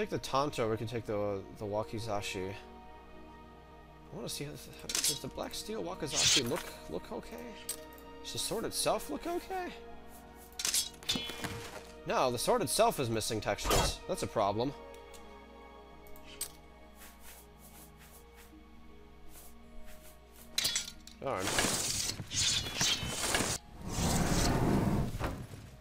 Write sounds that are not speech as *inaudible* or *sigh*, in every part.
take the Tanto, we can take the the Wakizashi. I want to see how, does the Black Steel Wakizashi look look okay? Does the sword itself look okay? No, the sword itself is missing textures. That's a problem. Darn.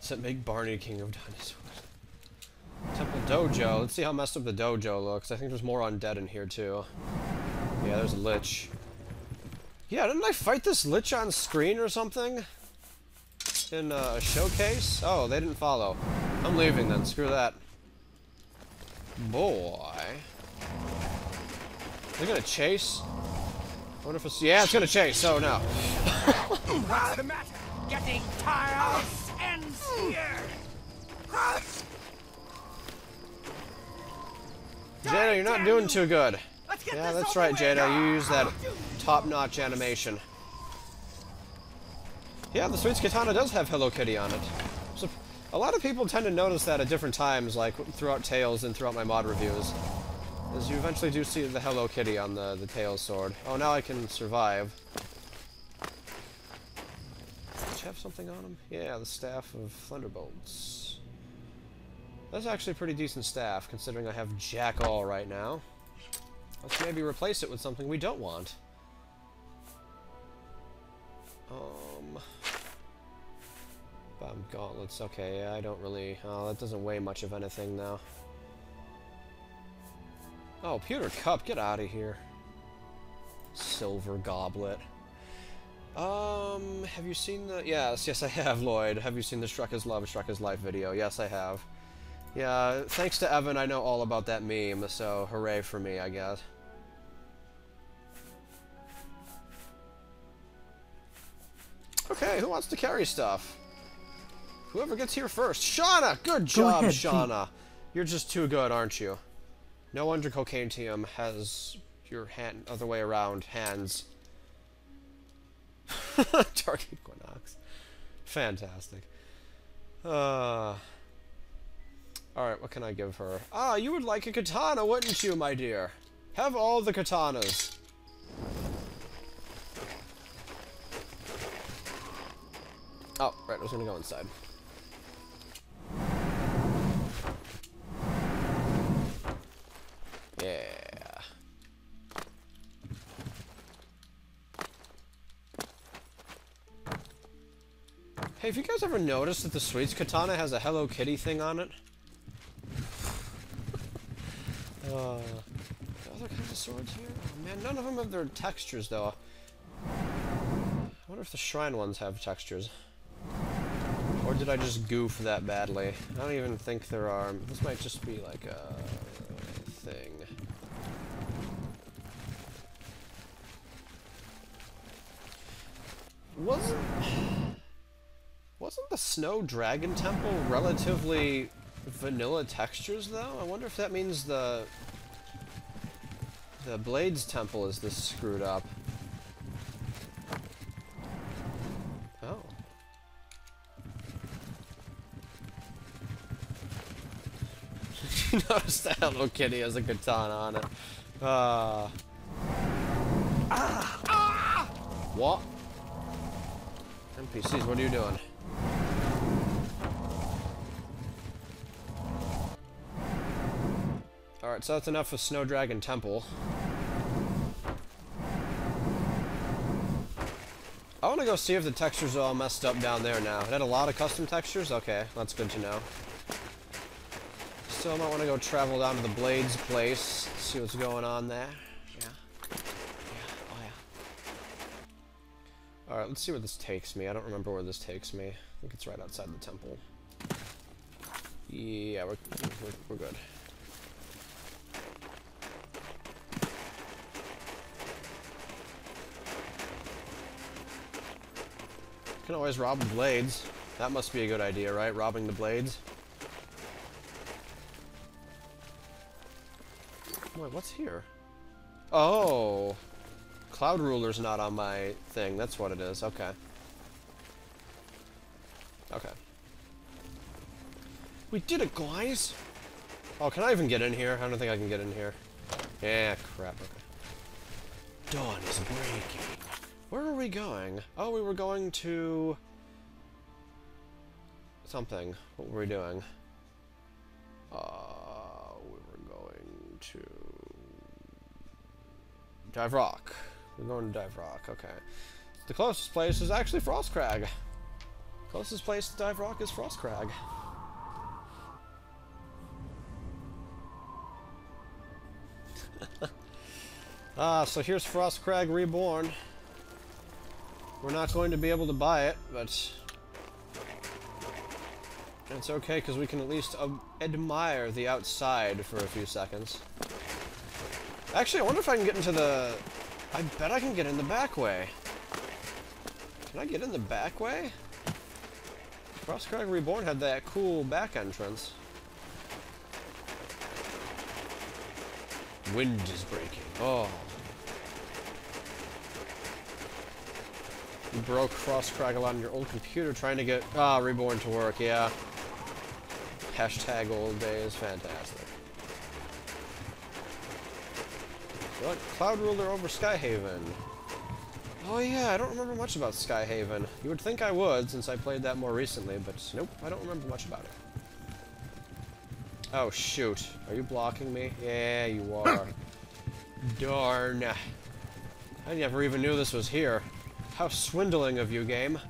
Does it make Barney king of dinosaurs? Dojo. Let's see how messed up the dojo looks. I think there's more undead in here, too. Yeah, there's a lich. Yeah, didn't I fight this lich on screen or something? In uh, a showcase? Oh, they didn't follow. I'm leaving then. Screw that. Boy. They're gonna chase? I wonder if it's... Yeah, it's gonna chase. Oh, no. *laughs* What's the matter? Getting tired? *laughs* Jada, you're not doing too good. Yeah, that's right. Jada. You use that top-notch animation. Yeah, the Sweets Katana does have Hello Kitty on it. So, a lot of people tend to notice that at different times, like throughout Tales and throughout my mod reviews. As you eventually do see the Hello Kitty on the, the Tails sword. Oh, now I can survive. Does have something on him? Yeah, the Staff of Thunderbolts. That's actually pretty decent staff, considering I have Jack All right now. Let's maybe replace it with something we don't want. Um... Bomb gauntlets, okay, I don't really... Oh, that doesn't weigh much of anything now. Oh, pewter cup, get out of here. Silver goblet. Um, have you seen the... Yes, yes I have, Lloyd. Have you seen the Shrek is Love, Shrek is Life video? Yes, I have. Yeah, thanks to Evan, I know all about that meme, so hooray for me, I guess. Okay, who wants to carry stuff? Whoever gets here first. Shauna! Good job, ahead, Shauna. You're just too good, aren't you? No wonder Cocaine Team has your hand other way around hands. *laughs* Dark Equinox. Fantastic. Uh Alright, what can I give her? Ah, you would like a katana, wouldn't you, my dear? Have all the katanas. Oh, right, I was gonna go inside. Yeah. Hey, have you guys ever noticed that the Sweets Katana has a Hello Kitty thing on it? Uh, other kinds of swords here? Oh, man, none of them have their textures, though. I wonder if the shrine ones have textures. Or did I just goof that badly? I don't even think there are. This might just be like a thing. Wasn't wasn't the Snow Dragon Temple relatively vanilla textures though? I wonder if that means the the Blades Temple is this screwed up. Oh. *laughs* you notice that Hello Kitty has a katana on it. Uh. Ah! What? NPCs, what are you doing? Alright, so that's enough of Snow Dragon Temple. I want to go see if the textures are all messed up down there now. It had a lot of custom textures? Okay, that's good to know. Still might want to go travel down to the Blades place, see what's going on there. Yeah. Yeah, oh yeah. Alright, let's see where this takes me. I don't remember where this takes me. I think it's right outside the temple. Yeah, we're, we're, we're good. Can always rob the blades. That must be a good idea, right? Robbing the blades. Wait, what's here? Oh! Cloud Ruler's not on my thing. That's what it is. Okay. Okay. We did it, guys! Oh, can I even get in here? I don't think I can get in here. Yeah, crap. Okay. Dawn is breaking. Where are we going? Oh, we were going to... Something. What were we doing? Uh, we were going to... Dive Rock. We're going to Dive Rock, okay. The closest place is actually Frost Frostcrag. Closest place to Dive Rock is Frost Frostcrag. *laughs* ah, so here's Frost Frostcrag Reborn. We're not going to be able to buy it, but it's okay because we can at least uh, admire the outside for a few seconds. Actually, I wonder if I can get into the... I bet I can get in the back way. Can I get in the back way? Frostcrag Reborn had that cool back entrance. Wind is breaking. Oh. You broke Frostcrag a on your old computer trying to get ah Reborn to work, yeah. Hashtag old days, fantastic. What? Cloud Ruler over Skyhaven. Oh yeah, I don't remember much about Skyhaven. You would think I would, since I played that more recently, but nope, I don't remember much about it. Oh shoot, are you blocking me? Yeah, you are. *laughs* Darn. I never even knew this was here. How swindling of you, game.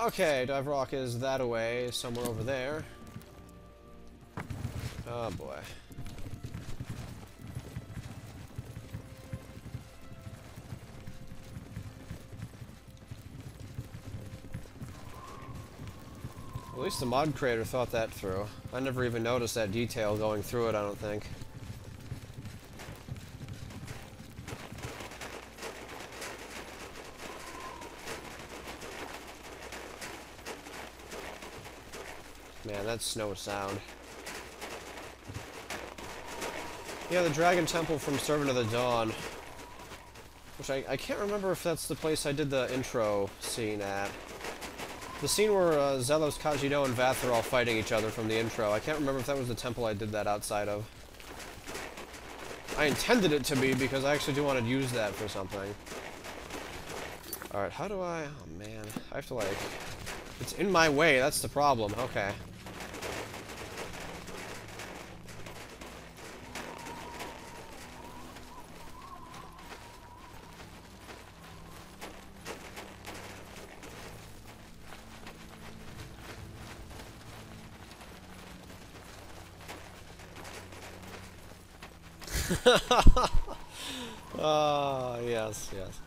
Okay, Dive Rock is that away, somewhere over there. Oh boy. At least the mod creator thought that through. I never even noticed that detail going through it, I don't think. That's snow sound. Yeah, the Dragon Temple from Servant of the Dawn. Which I, I can't remember if that's the place I did the intro scene at. The scene where uh, Zelos, Khajiit, and Vath are all fighting each other from the intro. I can't remember if that was the temple I did that outside of. I intended it to be because I actually do want to use that for something. Alright, how do I... Oh man, I have to like... It's in my way, that's the problem. Okay. *laughs* Ah, uh, yes, yes.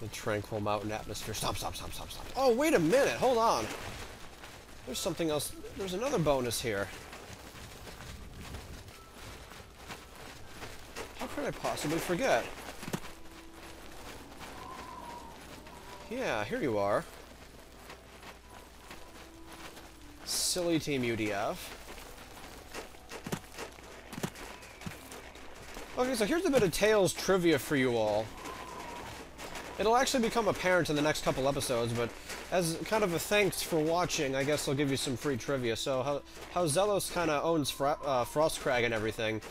The tranquil mountain atmosphere. Stop, stop, stop, stop, stop. Oh, wait a minute. Hold on. There's something else. There's another bonus here. How could I possibly forget? Yeah, here you are. Silly Team UDF. Okay, so here's a bit of Tales trivia for you all. It'll actually become apparent in the next couple episodes, but as kind of a thanks for watching, I guess I'll give you some free trivia. So how, how Zelos kind of owns Fra uh, Frostcrag and everything,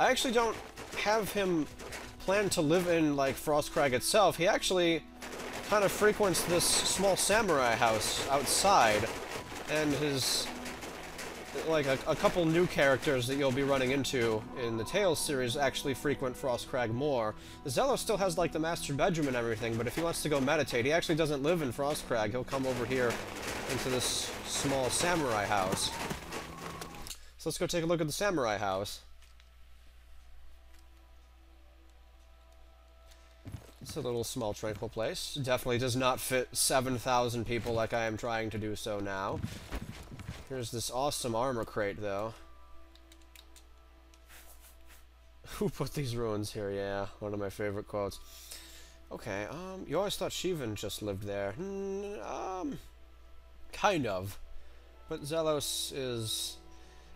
I actually don't have him plan to live in, like, Frostcrag itself. He actually kind of frequents this small samurai house outside, and his like a, a, couple new characters that you'll be running into in the Tales series actually frequent Frostcrag more. Zelos still has like the master bedroom and everything, but if he wants to go meditate, he actually doesn't live in Frostcrag. He'll come over here into this small samurai house. So let's go take a look at the samurai house. It's a little small, tranquil place. Definitely does not fit 7,000 people like I am trying to do so now. Here's this awesome armor crate, though. *laughs* Who put these ruins here? Yeah, one of my favorite quotes. Okay, um, you always thought Shivan just lived there. Mm, um, kind of. But Zelos is...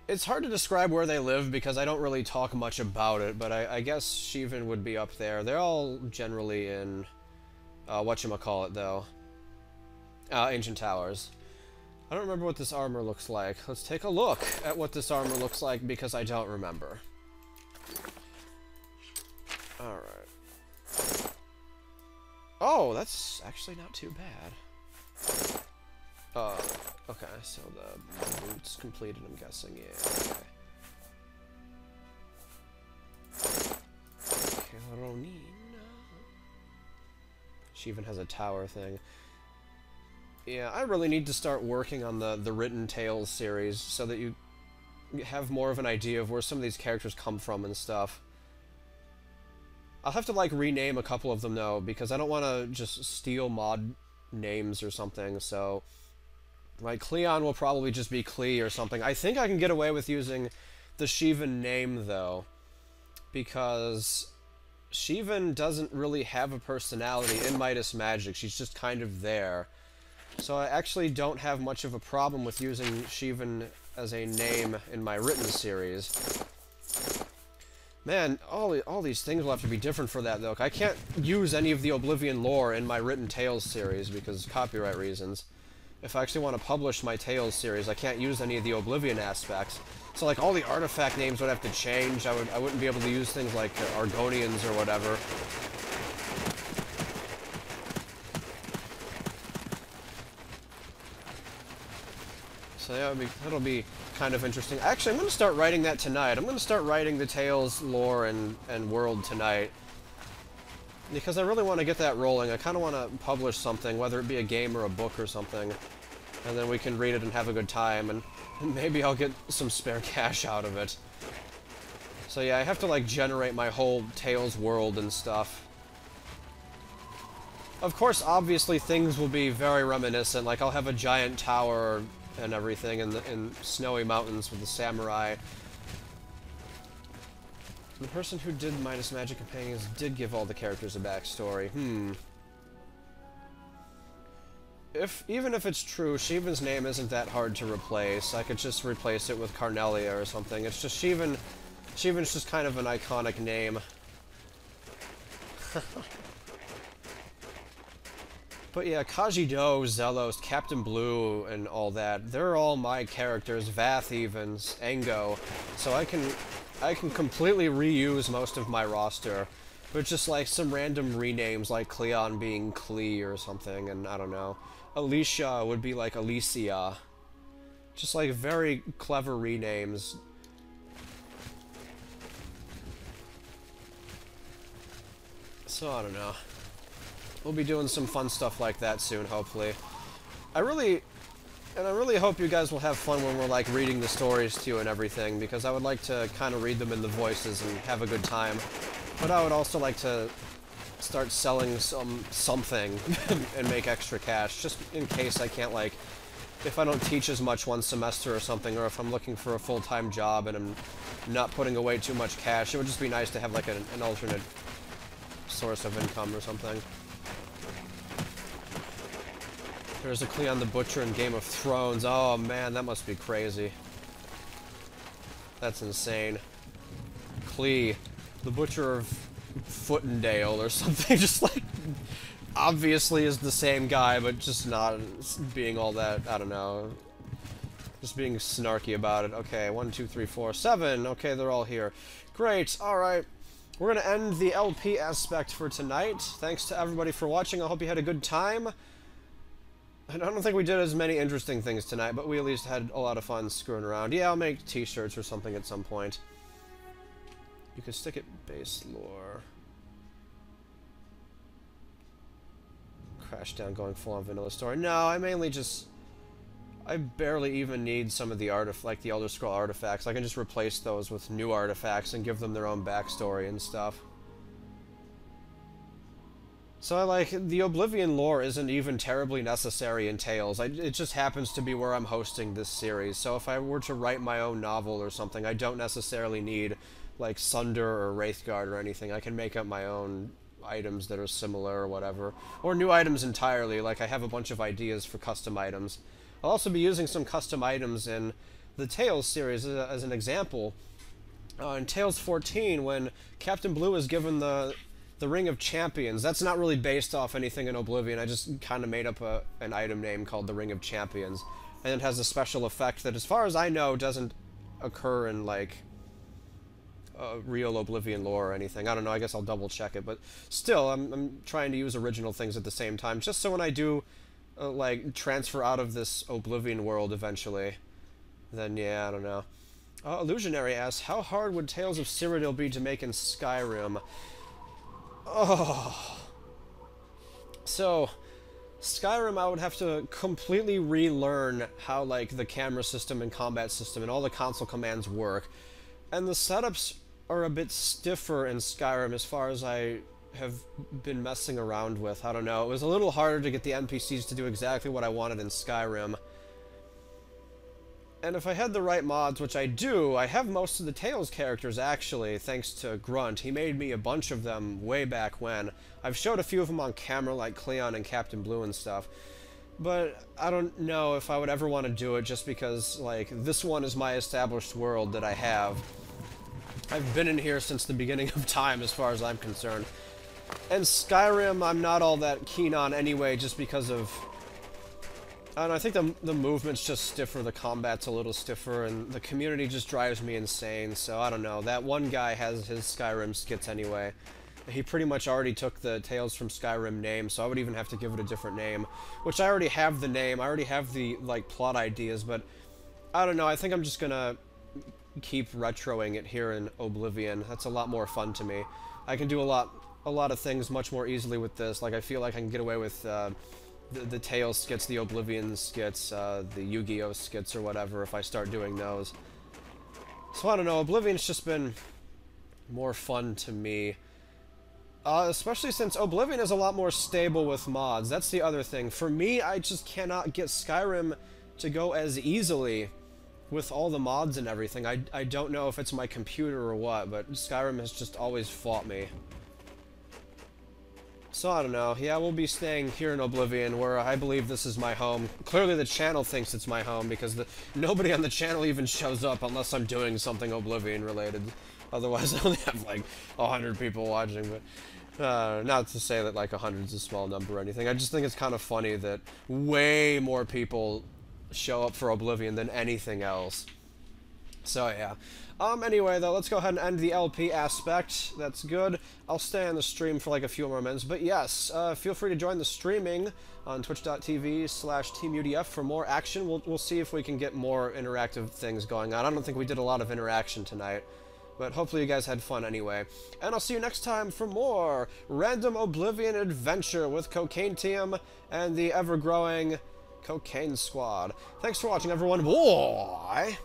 It's hard to describe where they live because I don't really talk much about it, but I, I guess Shivan would be up there. They're all generally in, uh, whatchamacallit, though. Uh, Ancient Towers. I don't remember what this armor looks like. Let's take a look at what this armor looks like because I don't remember. Alright. Oh, that's actually not too bad. Uh, okay, so the boots completed, I'm guessing, yeah, okay. She even has a tower thing. Yeah, I really need to start working on the, the Written Tales series so that you have more of an idea of where some of these characters come from and stuff. I'll have to, like, rename a couple of them, though, because I don't want to just steal mod names or something, so... Like, Cleon will probably just be Clee or something. I think I can get away with using the Shivan name, though, because Shivan doesn't really have a personality in Midas Magic. She's just kind of there. So I actually don't have much of a problem with using Shivan as a name in my written series. Man, all, all these things will have to be different for that, though. I can't use any of the Oblivion lore in my Written Tales series because copyright reasons. If I actually want to publish my Tales series, I can't use any of the Oblivion aspects. So, like, all the artifact names would have to change. I, would, I wouldn't be able to use things like Argonians or whatever. So that'll be, that'll be kind of interesting. Actually, I'm going to start writing that tonight. I'm going to start writing the Tales lore and, and world tonight. Because I really want to get that rolling. I kind of want to publish something, whether it be a game or a book or something. And then we can read it and have a good time, and *laughs* maybe I'll get some spare cash out of it. So yeah, I have to, like, generate my whole Tales world and stuff. Of course, obviously, things will be very reminiscent. Like, I'll have a giant tower and everything in the in snowy mountains with the samurai. The person who did Midas Magic Companions did give all the characters a backstory. Hmm. If even if it's true, Shivan's name isn't that hard to replace. I could just replace it with Carnelia or something. It's just Shivan. Shivan's just kind of an iconic name. *laughs* But yeah, Kajido, Zelos, Captain Blue, and all that, they're all my characters, Vath even, Engo, so I can I can completely reuse most of my roster. But just like some random renames like Cleon being Clee or something, and I don't know. Alicia would be like Alicia. Just like very clever renames. So I don't know. We'll be doing some fun stuff like that soon, hopefully. I really, and I really hope you guys will have fun when we're like reading the stories to you and everything, because I would like to kind of read them in the voices and have a good time. But I would also like to start selling some something *laughs* and make extra cash, just in case I can't like, if I don't teach as much one semester or something, or if I'm looking for a full-time job and I'm not putting away too much cash, it would just be nice to have like an, an alternate source of income or something. There's a Cleon the Butcher in Game of Thrones. Oh man, that must be crazy. That's insane. Clee, the Butcher of Footendale or *laughs* something, just like obviously is the same guy, but just not being all that, I don't know. Just being snarky about it. Okay, one, two, three, four, seven. Okay, they're all here. Great, alright. We're going to end the LP aspect for tonight. Thanks to everybody for watching. I hope you had a good time. I don't think we did as many interesting things tonight, but we at least had a lot of fun screwing around. Yeah, I'll make t-shirts or something at some point. You can stick it base lore. Crash down going full on vanilla story. No, I mainly just... I barely even need some of the artif like the Elder Scroll artifacts. I can just replace those with new artifacts and give them their own backstory and stuff. So, like, the Oblivion lore isn't even terribly necessary in Tales. I, it just happens to be where I'm hosting this series. So if I were to write my own novel or something, I don't necessarily need, like, Sunder or Wraithguard or anything. I can make up my own items that are similar or whatever. Or new items entirely, like I have a bunch of ideas for custom items. I'll also be using some custom items in the Tales series as, an example. Uh, in Tales 14, when Captain Blue is given the the Ring of Champions. That's not really based off anything in Oblivion. I just kind of made up a, an item name called the Ring of Champions. and it has a special effect that, as far as I know, doesn't occur in, like, uh, real Oblivion lore or anything. I don't know, I guess I'll double check it, but still, I'm, I'm trying to use original things at the same time, just so when I do, uh, like, transfer out of this Oblivion world eventually, then yeah, I don't know. Uh, Illusionary asks, how hard would Tales of Cyrodiil be to make in Skyrim? Oh. So, Skyrim, I would have to completely relearn how, like, the camera system and combat system and all the console commands work. And the setups are a bit stiffer in Skyrim as far as I have been messing around with. I don't know. It was a little harder to get the NPCs to do exactly what I wanted in Skyrim. And if I had the right mods, which I do, I have most of the Tales characters actually, thanks to Grunt. He made me a bunch of them way back when. I've showed a few of them on camera, like Cleon and Captain Blue and stuff. But I don't know if I would ever want to do it just because, like, this one is my established world that I have. I've been in here since the beginning of time, as far as I'm concerned. And Skyrim, I'm not all that keen on anyway, just because of... I I think the, the movement's just stiffer, the combat's a little stiffer, and the community just drives me insane, so I don't know. That one guy has his Skyrim skits anyway. He pretty much already took the Tales from Skyrim name, so I would even have to give it a different name. Which I already have the name, I already have the, like, plot ideas, but... I don't know, I think I'm just gonna keep retroing it here in Oblivion. That's a lot more fun to me. I can do a lot a lot of things much more easily with this. Like, I feel like I can get away with uh, the, the Tales skits, the Oblivion skits, uh, the Yu-Gi-Oh skits or whatever if I start doing those. So I don't know, Oblivion's just been more fun to me. Uh, especially since Oblivion is a lot more stable with mods. That's the other thing. For me, I just cannot get Skyrim to go as easily with all the mods and everything. I, I don't know if it's my computer or what, but Skyrim has just always fought me. So I don't know. Yeah, we'll be staying here in Oblivion, where I believe this is my home. Clearly the channel thinks it's my home, because the, nobody on the channel even shows up unless I'm doing something Oblivion related. Otherwise, *laughs* I only have like a 100 people watching, but... Uh, not to say that like a hundred's a small number or anything. I just think it's kind of funny that way more people show up for Oblivion than anything else. So yeah. Um, anyway, though, let's go ahead and end the LP aspect. That's good. I'll stay on the stream for like a few more minutes. But yes, uh, feel free to join the streaming on twitch.tv slash teamudf for more action. We'll, we'll see if we can get more interactive things going on. I don't think we did a lot of interaction tonight. But hopefully you guys had fun anyway. And I'll see you next time for more Random Oblivion Adventure with Cocaine Team and the ever-growing Cocaine Squad. Thanks for watching, everyone. Boy!